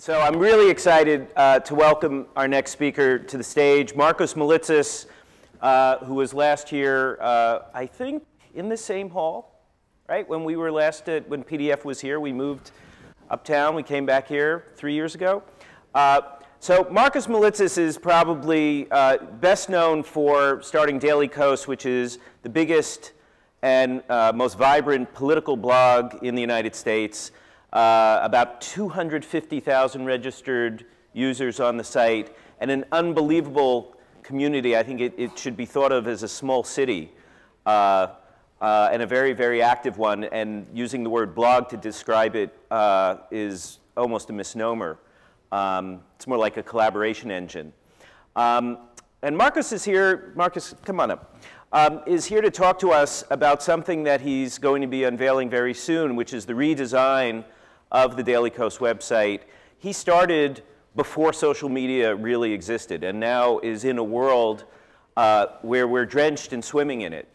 So I'm really excited uh, to welcome our next speaker to the stage, Markos Moulitsas, uh, who was last year, uh, I think, in the same hall, right? When we were last at, when PDF was here, we moved uptown. We came back here three years ago. Uh, so Markos Moulitsas is probably uh, best known for starting Daily Kos, which is the biggest and uh, most vibrant political blog in the United States. Uh, about 250,000 registered users on the site, and an unbelievable community. I think it, it should be thought of as a small city, uh, uh, and a very, very active one. And using the word blog to describe it uh, is almost a misnomer. Um, it's more like a collaboration engine. Um, and Markos is here. Markos, come on up. Um, is here to talk to us about something that he's going to be unveiling very soon, which is the redesign of the Daily Kos website. He started before social media really existed and now is in a world uh, where we're drenched and swimming in it.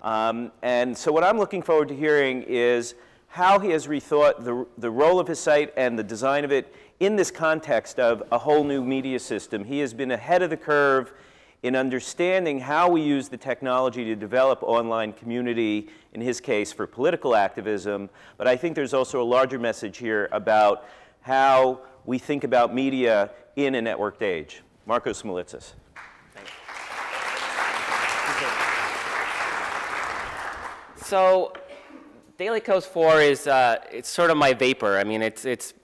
Um, and so what I'm looking forward to hearing is how he has rethought the, the role of his site and the design of it in this context of a whole new media system. He has been ahead of the curve in understanding how we use the technology to develop online community, in his case for political activism, but I think there's also a larger message here about how we think about media in a networked age. Markos Moulitsas. So Daily Kos 4 is uh, it's sort of my vapor. I mean, it's, it's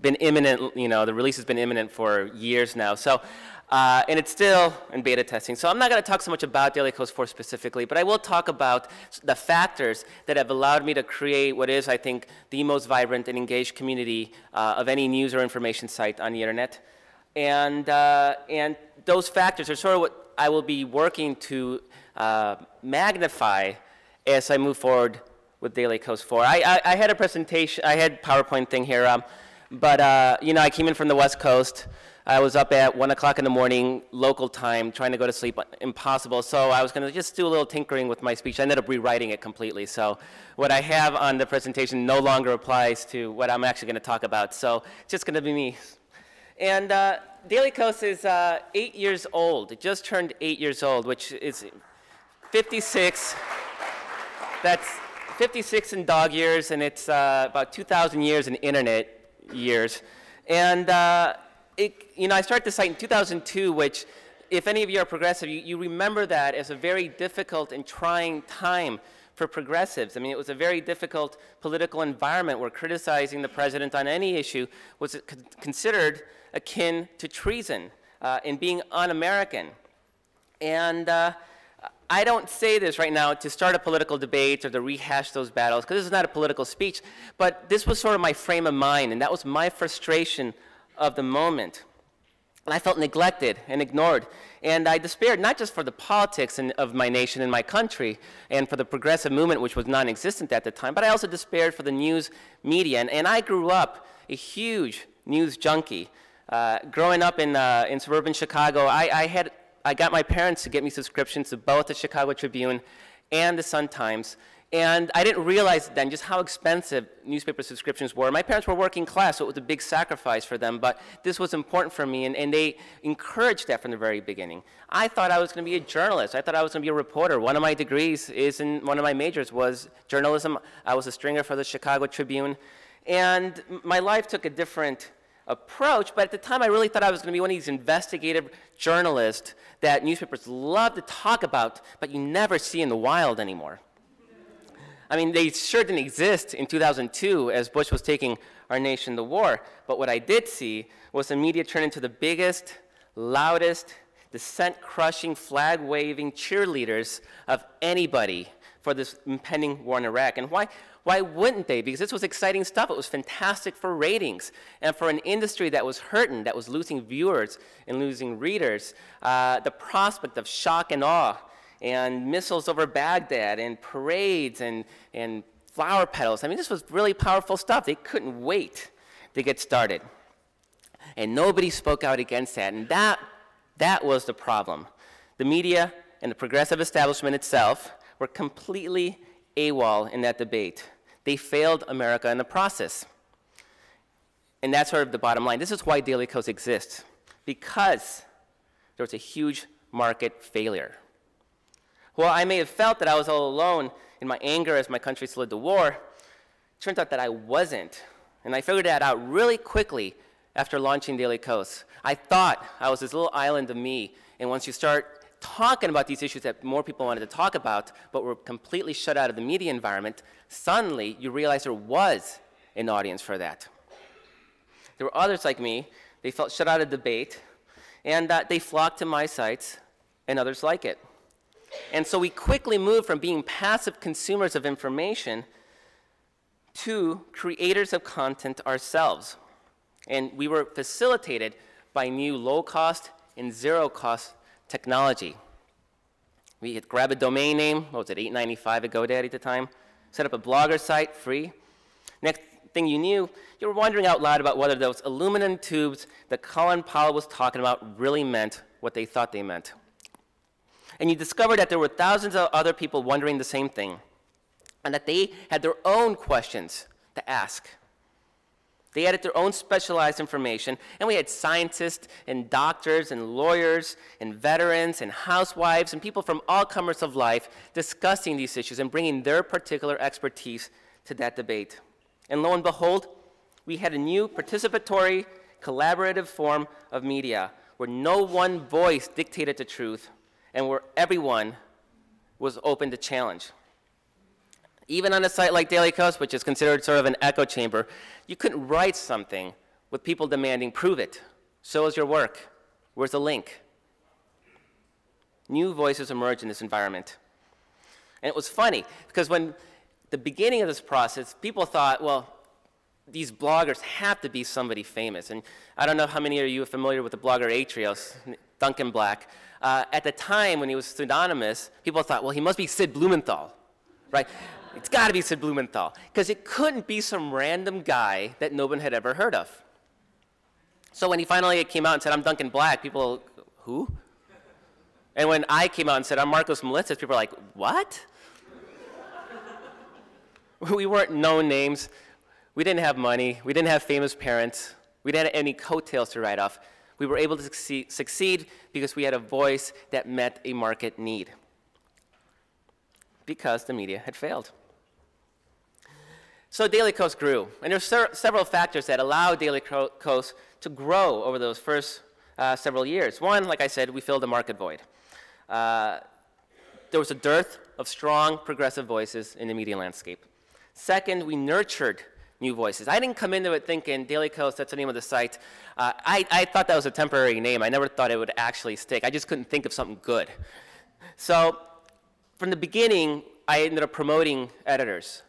been imminent, you know, the release has been imminent for years now. So uh, and it's still in beta testing. So I'm not going to talk so much about Daily Kos 4 specifically, but I will talk about the factors that have allowed me to create what is, I think, the most vibrant and engaged community uh, of any news or information site on the internet. And, uh, and those factors are sort of what I will be working to uh, magnify as I move forward with Daily Kos 4. I, I, I, had a presentation, I had PowerPoint thing here, um, but uh, you know, I came in from the West Coast. I was up at 1 o'clock in the morning, local time, trying to go to sleep, impossible. So I was going to just do a little tinkering with my speech. I ended up rewriting it completely. So what I have on the presentation no longer applies to what I'm actually going to talk about. So it's just going to be me. And uh, Daily Kos is uh, eight years old. It just turned eight years old, which is 56. That's 56 in dog years, and it's uh, about 2,000 years in internet years. And uh, it, you know, I started the site in 2002, which, if any of you are progressive, you, you remember that as a very difficult and trying time for progressives. I mean, it was a very difficult political environment where criticizing the president on any issue was considered akin to treason uh, and being un-American. And uh, I don't say this right now to start a political debate or to rehash those battles, because this is not a political speech, but this was sort of my frame of mind, and that was my frustration of the moment. And I felt neglected and ignored. And I despaired not just for the politics in, of my nation and my country and for the progressive movement, which was non existent at the time, but I also despaired for the news media. And, and I grew up a huge news junkie. Uh, growing up in, uh, in suburban Chicago, I, I, had, I got my parents to get me subscriptions to both the Chicago Tribune and the Sun Times. And I didn't realize then just how expensive newspaper subscriptions were. My parents were working class, so it was a big sacrifice for them, but this was important for me, and, and they encouraged that from the very beginning. I thought I was going to be a journalist. I thought I was going to be a reporter. One of my degrees is in, one of my majors was journalism. I was a stringer for the Chicago Tribune. And my life took a different approach, but at the time I really thought I was going to be one of these investigative journalists that newspapers love to talk about, but you never see in the wild anymore. I mean, they sure didn't exist in 2002 as Bush was taking our nation to war. But what I did see was the media turn into the biggest, loudest, dissent-crushing, flag-waving cheerleaders of anybody for this impending war in Iraq. And why, why wouldn't they? Because this was exciting stuff. It was fantastic for ratings. And for an industry that was hurting, that was losing viewers and losing readers, uh, the prospect of shock and awe and missiles over Baghdad and parades and, and flower petals. I mean, this was really powerful stuff. They couldn't wait to get started. And nobody spoke out against that. And that, that was the problem. The media and the progressive establishment itself were completely AWOL in that debate. They failed America in the process. And that's sort of the bottom line. This is why Daily Kos exists, because there was a huge market failure. Well, I may have felt that I was all alone in my anger as my country slid to war. Turns out that I wasn't. And I figured that out really quickly after launching Daily Kos. I thought I was this little island of me, and once you start talking about these issues that more people wanted to talk about, but were completely shut out of the media environment, suddenly you realize there was an audience for that. There were others like me, they felt shut out of debate, and uh, they flocked to my sites, and others like it. And so we quickly moved from being passive consumers of information to creators of content ourselves. And we were facilitated by new low cost and zero cost technology. We could grab a domain name, what was it, 895 at GoDaddy at the time, set up a blogger site, free. Next thing you knew, you were wondering out loud about whether those aluminum tubes that Colin Powell was talking about really meant what they thought they meant. And you discovered that there were thousands of other people wondering the same thing, and that they had their own questions to ask. They added their own specialized information, and we had scientists and doctors and lawyers and veterans and housewives and people from all comers of life discussing these issues and bringing their particular expertise to that debate. And lo and behold, we had a new participatory, collaborative form of media where no one voice dictated the truth and where everyone was open to challenge. Even on a site like Daily Kos, which is considered sort of an echo chamber, you couldn't write something with people demanding, prove it. Show us your work. Where's the link? New voices emerged in this environment. And it was funny, because when the beginning of this process, people thought, well, these bloggers have to be somebody famous. And I don't know how many of you are familiar with the blogger Atrios, Duncan Black. Uh, at the time when he was pseudonymous, people thought, well, he must be Sid Blumenthal, right? It's got to be Sid Blumenthal, because it couldn't be some random guy that no one had ever heard of. So when he finally came out and said, I'm Duncan Black, people, who? And when I came out and said, I'm Markos Moulitsas, people were like, what? we weren't known names. We didn't have money. We didn't have famous parents. We didn't have any coattails to write off. We were able to succeed, because we had a voice that met a market need because the media had failed. So Daily Kos grew, and there are several factors that allowed Daily Kos to grow over those first uh, several years. One, like I said, we filled a market void. Uh, there was a dearth of strong progressive voices in the media landscape. Second, we nurtured new voices. I didn't come into it thinking Daily Kos, that's the name of the site. Uh, I, I thought that was a temporary name. I never thought it would actually stick. I just couldn't think of something good. So from the beginning, I ended up promoting editors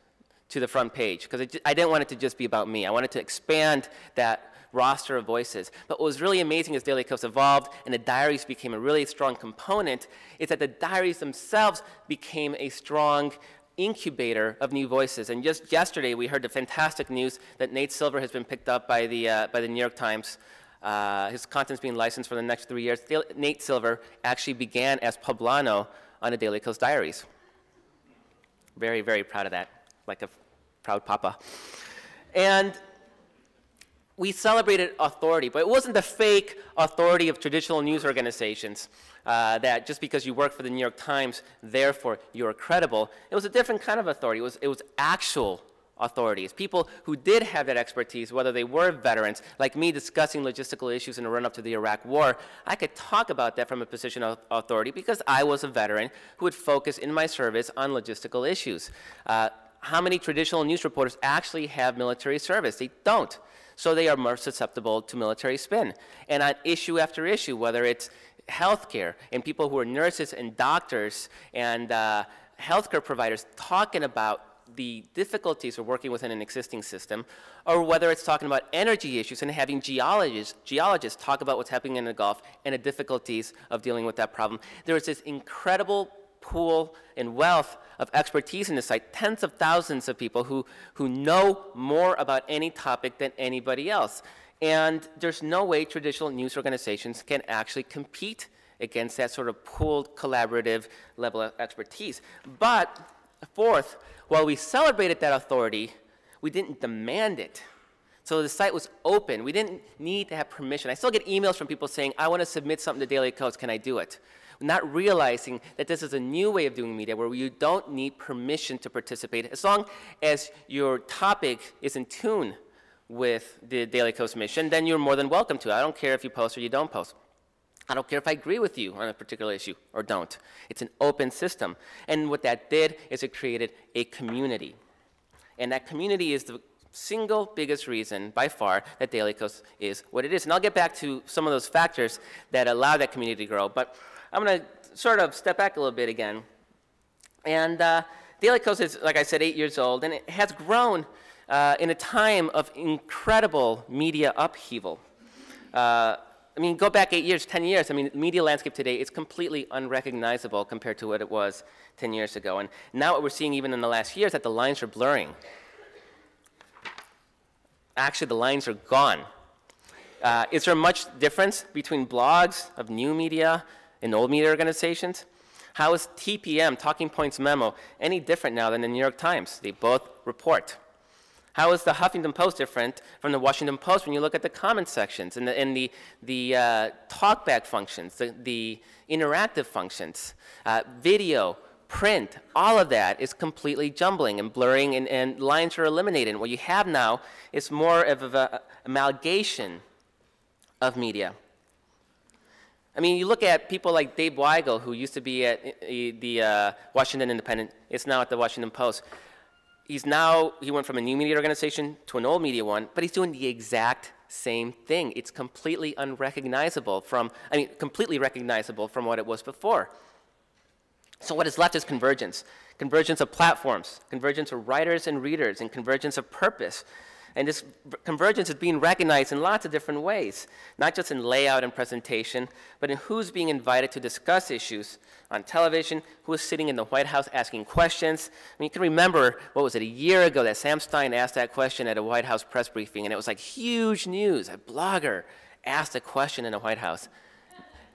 to the front page because I didn't want it to just be about me. I wanted to expand that roster of voices. But what was really amazing as Daily Kos evolved and the diaries became a really strong component is that the diaries themselves became a strong incubator of new voices. And just yesterday, we heard the fantastic news that Nate Silver has been picked up by the, uh, by the New York Times. Uh, his content's being licensed for the next three years. Nate Silver actually began as Poblano on the Daily Kos Diaries. Very, very proud of that like a proud papa. And we celebrated authority, but it wasn't the fake authority of traditional news organizations uh, that just because you work for the New York Times, therefore you're credible. It was a different kind of authority. It was, it was actual authorities, people who did have that expertise, whether they were veterans, like me discussing logistical issues in the run-up to the Iraq War, I could talk about that from a position of authority because I was a veteran who would focus in my service on logistical issues. Uh, how many traditional news reporters actually have military service? They don't. So they are more susceptible to military spin. And on issue after issue, whether it's healthcare and people who are nurses and doctors and uh, healthcare providers talking about the difficulties of working within an existing system, or whether it's talking about energy issues and having geologists, geologists talk about what's happening in the Gulf and the difficulties of dealing with that problem. There is this incredible pool and wealth of expertise in the site, tens of thousands of people who, who know more about any topic than anybody else. And there's no way traditional news organizations can actually compete against that sort of pooled collaborative level of expertise. But fourth, while we celebrated that authority, we didn't demand it. So the site was open. We didn't need to have permission. I still get emails from people saying, I want to submit something to Daily Kos. Can I do it? Not realizing that this is a new way of doing media where you don't need permission to participate as long as your topic is in tune with the Daily Kos mission, then you're more than welcome to. I don't care if you post or you don't post. I don't care if I agree with you on a particular issue or don't. It's an open system. And what that did is it created a community. And that community is the single biggest reason by far that Daily Kos is what it is. And I'll get back to some of those factors that allow that community to grow. But I'm going to sort of step back a little bit again. And uh, Daily Kos is, like I said, eight years old, and it has grown uh, in a time of incredible media upheaval. Uh, I mean, go back eight years, 10 years. I mean, media landscape today is completely unrecognizable compared to what it was 10 years ago. And now what we're seeing even in the last year is that the lines are blurring. Actually, the lines are gone. Uh, is there much difference between blogs of new media and old media organizations? How is TPM, Talking Points Memo, any different now than the New York Times? They both report. How is the Huffington Post different from the Washington Post when you look at the comment sections and the, and the, the uh, talkback functions, the, the interactive functions, uh, video, print, all of that is completely jumbling and blurring and, and lines are eliminated. And what you have now is more of an amalgamation of media. I mean, you look at people like Dave Weigel, who used to be at uh, the uh, Washington Independent, is now at the Washington Post he's now, he went from a new media organization to an old media one, but he's doing the exact same thing. It's completely unrecognizable from, I mean, completely recognizable from what it was before. So what is left is convergence. Convergence of platforms, convergence of writers and readers, and convergence of purpose. And this convergence is being recognized in lots of different ways, not just in layout and presentation, but in who's being invited to discuss issues on television, who is sitting in the White House asking questions. I mean, you can remember, what was it, a year ago that Sam Stein asked that question at a White House press briefing, and it was like huge news. A blogger asked a question in the White House.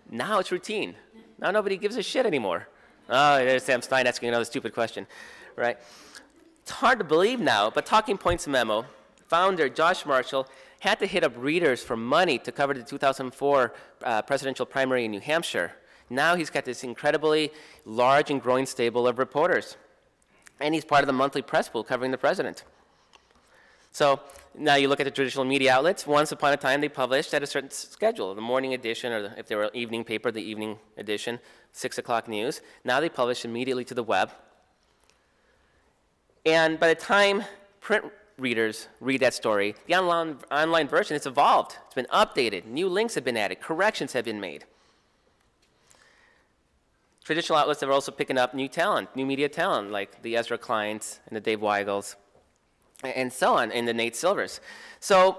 Now it's routine. Now nobody gives a shit anymore. Oh, there's Sam Stein asking another stupid question, right? It's hard to believe now, but Talking Points memo founder, Josh Marshall, had to hit up readers for money to cover the 2004 uh, presidential primary in New Hampshire. Now he's got this incredibly large and growing stable of reporters. And he's part of the monthly press pool covering the president. So now you look at the traditional media outlets. Once upon a time, they published at a certain schedule, the morning edition, or the, if they were evening paper, the evening edition, 6 o'clock news. Now they publish immediately to the web. And by the time print readers read that story. The online, online version, it's evolved. It's been updated. New links have been added. Corrections have been made. Traditional outlets are also picking up new talent, new media talent, like the Ezra Kleins and the Dave Weigels, and so on, and the Nate Silvers. So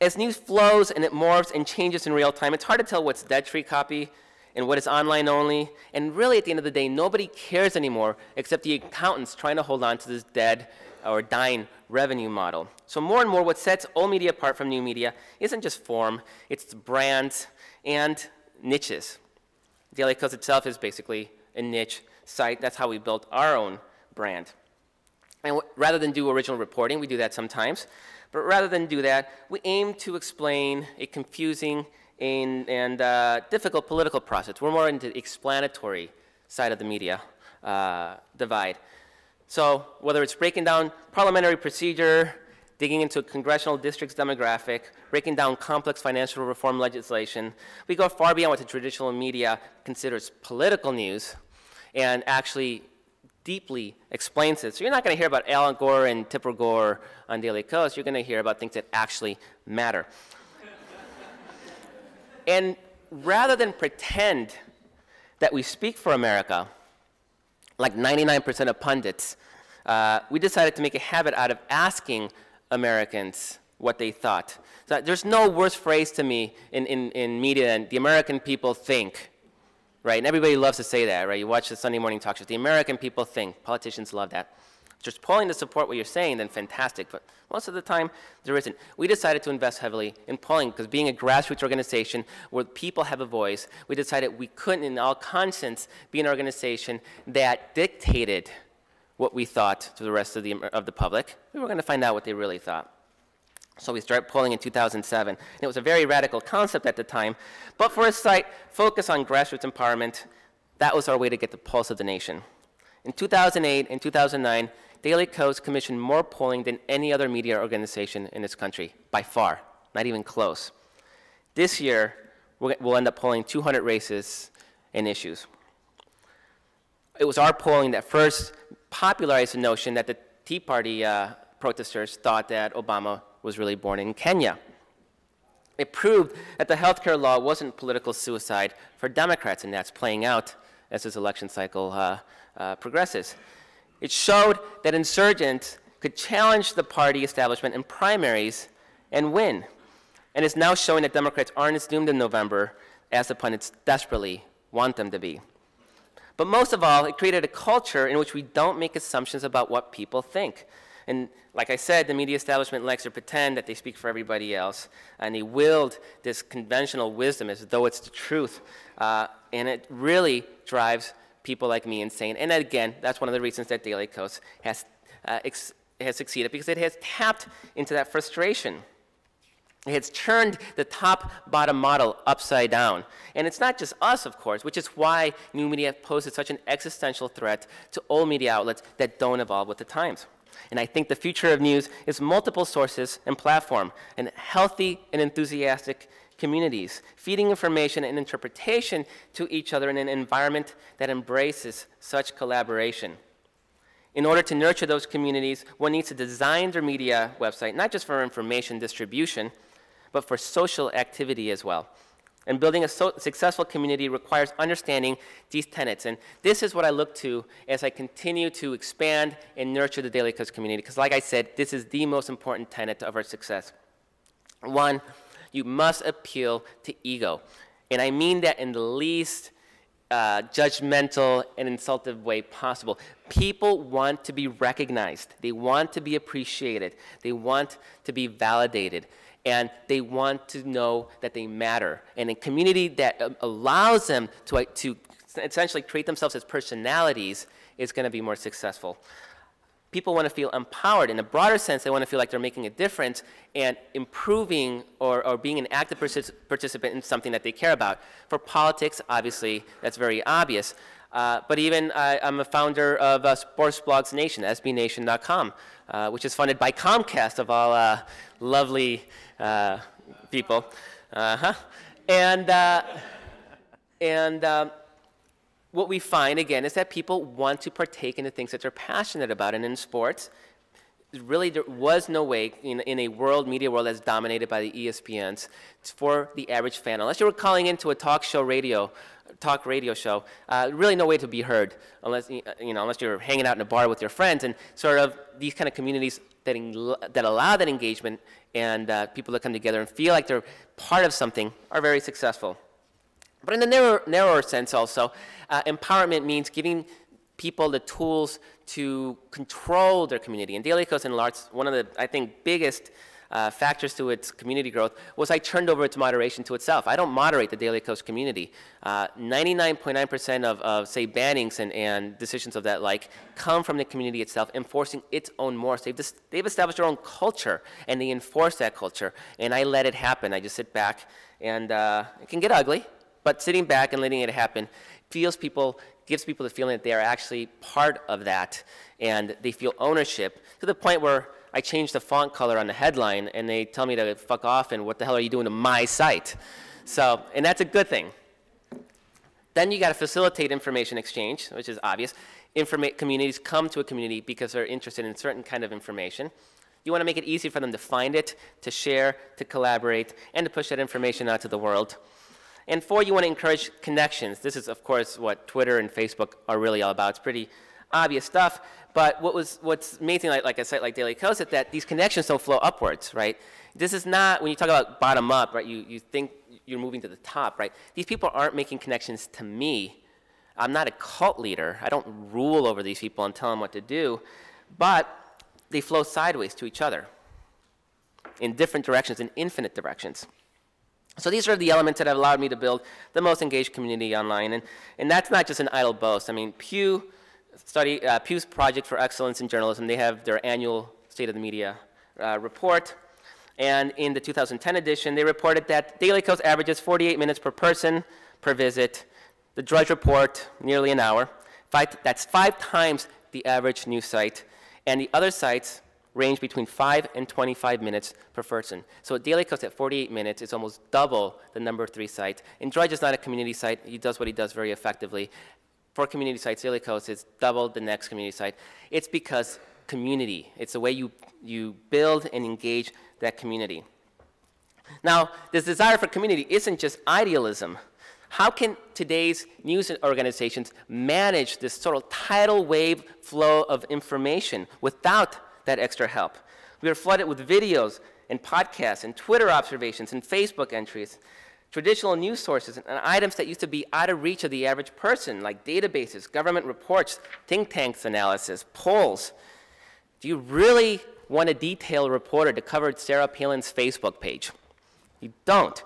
as news flows and it morphs and changes in real time, it's hard to tell what's dead tree copy and what is online only. And really, at the end of the day, nobody cares anymore except the accountants trying to hold on to this dead or dying revenue model. So more and more what sets old media apart from new media isn't just form, it's brands and niches. Daily Kos itself is basically a niche site. That's how we built our own brand. And rather than do original reporting, we do that sometimes, but rather than do that, we aim to explain a confusing and, and uh, difficult political process. We're more into the explanatory side of the media uh, divide. So whether it's breaking down parliamentary procedure, digging into congressional district's demographic, breaking down complex financial reform legislation, we go far beyond what the traditional media considers political news and actually deeply explains it. So you're not going to hear about Alan Gore and Tipper Gore on Daily Kos. You're going to hear about things that actually matter. and rather than pretend that we speak for America, like 99% of pundits, uh, we decided to make a habit out of asking Americans what they thought. So there's no worse phrase to me in, in, in media than the American people think, right? And everybody loves to say that, right? You watch the Sunday morning talk shows, the American people think. Politicians love that. There's polling to support what you're saying, then fantastic. But most of the time, there isn't. We decided to invest heavily in polling because being a grassroots organization where people have a voice, we decided we couldn't, in all conscience, be an organization that dictated what we thought to the rest of the, of the public. We were going to find out what they really thought. So we started polling in 2007. And it was a very radical concept at the time. But for a site focused on grassroots empowerment, that was our way to get the pulse of the nation. In 2008 and 2009, Daily Kos commissioned more polling than any other media organization in this country, by far, not even close. This year, we'll end up polling 200 races and issues. It was our polling that first popularized the notion that the Tea Party uh, protesters thought that Obama was really born in Kenya. It proved that the healthcare law wasn't political suicide for Democrats, and that's playing out as this election cycle uh, uh, progresses. It showed that insurgents could challenge the party establishment in primaries and win. And it's now showing that Democrats aren't as doomed in November as the pundits desperately want them to be. But most of all, it created a culture in which we don't make assumptions about what people think. And like I said, the media establishment likes to pretend that they speak for everybody else, and they wield this conventional wisdom as though it's the truth. Uh, and it really drives people like me insane. And again, that's one of the reasons that Daily Kos has, uh, has succeeded, because it has tapped into that frustration. It has turned the top-bottom model upside down. And it's not just us, of course, which is why new media poses such an existential threat to old media outlets that don't evolve with the times. And I think the future of news is multiple sources and platform, and healthy and enthusiastic communities, feeding information and interpretation to each other in an environment that embraces such collaboration. In order to nurture those communities, one needs to design their media website, not just for information distribution, but for social activity as well. And building a so successful community requires understanding these tenets. And this is what I look to as I continue to expand and nurture the Daily Kos community. Because, like I said, this is the most important tenet of our success. One, you must appeal to ego. And I mean that in the least uh, judgmental and insultive way possible. People want to be recognized, they want to be appreciated, they want to be validated, and they want to know that they matter. And a community that uh, allows them to, to essentially create themselves as personalities is going to be more successful people want to feel empowered. In a broader sense, they want to feel like they're making a difference and improving or, or being an active participant in something that they care about. For politics, obviously, that's very obvious. Uh, but even uh, I'm a founder of uh, Sports Blogs Nation, SBNation.com, uh, which is funded by Comcast, of all uh, lovely uh, people. -huh. And, and um, what we find, again, is that people want to partake in the things that they're passionate about. And in sports, really there was no way in, in a world, media world that's dominated by the ESPNs, for the average fan, unless you were calling into a talk show radio, talk radio show, uh, really no way to be heard, unless, you know, unless you're hanging out in a bar with your friends. And sort of these kind of communities that, that allow that engagement and uh, people that come together and feel like they're part of something are very successful. But in the narrower, narrower sense also, uh, empowerment means giving people the tools to control their community. And Daily Kos and Larts, one of the, I think, biggest uh, factors to its community growth was I turned over its moderation to itself. I don't moderate the Daily Kos community. 99.9% uh, of, of, say, bannings and, and decisions of that like come from the community itself, enforcing its own mores. They've, just, they've established their own culture, and they enforce that culture. And I let it happen. I just sit back, and uh, it can get ugly. But sitting back and letting it happen feels people, gives people the feeling that they are actually part of that and they feel ownership to the point where I change the font color on the headline and they tell me to fuck off and what the hell are you doing to my site? So, and that's a good thing. Then you got to facilitate information exchange, which is obvious. Informa communities come to a community because they're interested in certain kind of information. You want to make it easy for them to find it, to share, to collaborate, and to push that information out to the world. And four, you want to encourage connections. This is, of course, what Twitter and Facebook are really all about. It's pretty obvious stuff. But what was, what's amazing, like, like a site like Daily Kos, is that these connections don't flow upwards, right? This is not, when you talk about bottom up, right, you, you think you're moving to the top, right? These people aren't making connections to me. I'm not a cult leader. I don't rule over these people and tell them what to do. But they flow sideways to each other in different directions, in infinite directions. So these are the elements that have allowed me to build the most engaged community online. And, and that's not just an idle boast. I mean, Pew study, uh, Pew's Project for Excellence in Journalism, they have their annual State of the Media uh, report. And in the 2010 edition, they reported that Daily Kos averages 48 minutes per person per visit. The Drudge Report, nearly an hour. Five, that's five times the average news site. And the other sites range between 5 and 25 minutes per person. So Daily Kos at 48 minutes is almost double the number three site. And Drudge is not a community site. He does what he does very effectively. For community sites, Daily Kos is double the next community site. It's because community. It's the way you, you build and engage that community. Now, this desire for community isn't just idealism. How can today's news organizations manage this sort of tidal wave flow of information without that extra help? We are flooded with videos and podcasts and Twitter observations and Facebook entries, traditional news sources and items that used to be out of reach of the average person, like databases, government reports, think tanks analysis, polls. Do you really want a detailed reporter to cover Sarah Palin's Facebook page? You don't.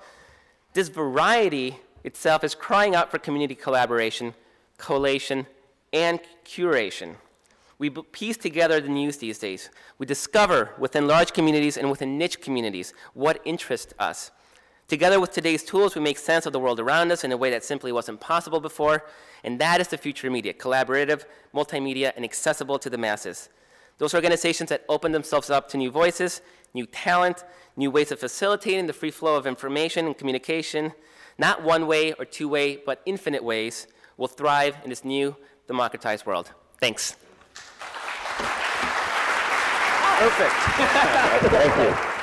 This variety itself is crying out for community collaboration, collation, and curation. We piece together the news these days. We discover within large communities and within niche communities what interests us. Together with today's tools, we make sense of the world around us in a way that simply wasn't possible before, and that is the future media, collaborative, multimedia, and accessible to the masses. Those organizations that open themselves up to new voices, new talent, new ways of facilitating the free flow of information and communication, not one way or two way, but infinite ways, will thrive in this new democratized world. Thanks. Perfect. Thank you.